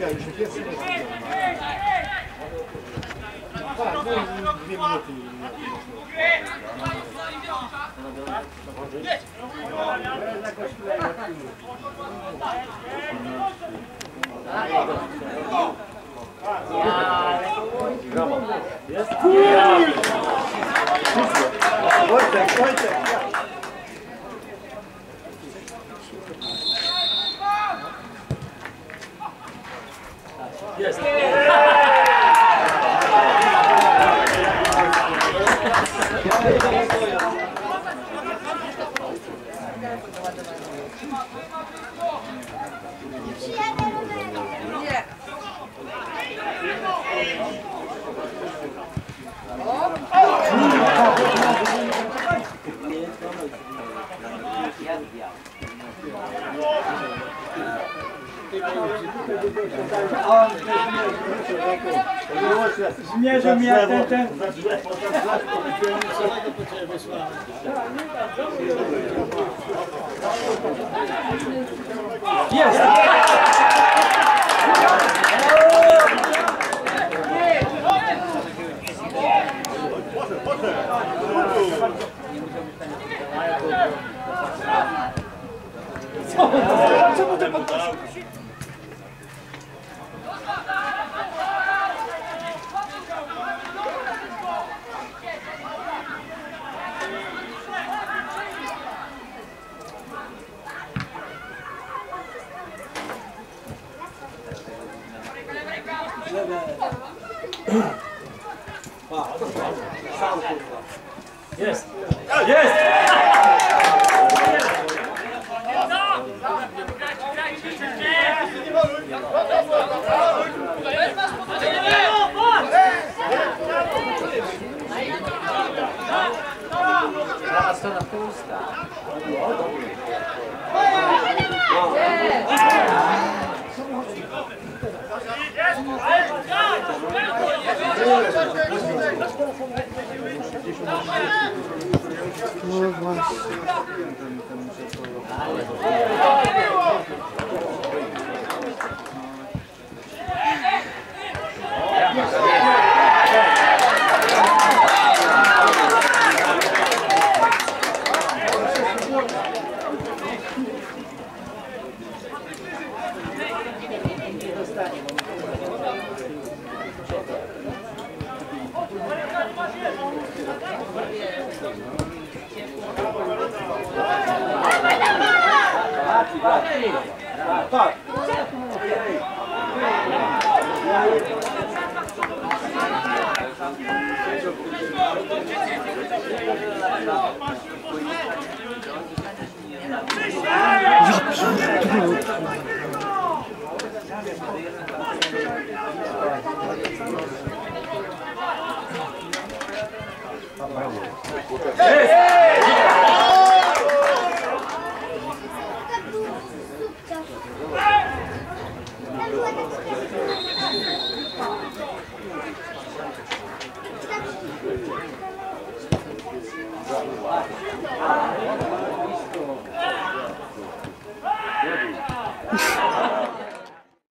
Кидай, еще пес. А, ну, две минуты. Bravo. Yes. Good. Good. Good. Good. Wojtek. Jest. Zmierzył mnie ten, ten. Jest! Jest. Jest. No właśnie. Pusta. Jest.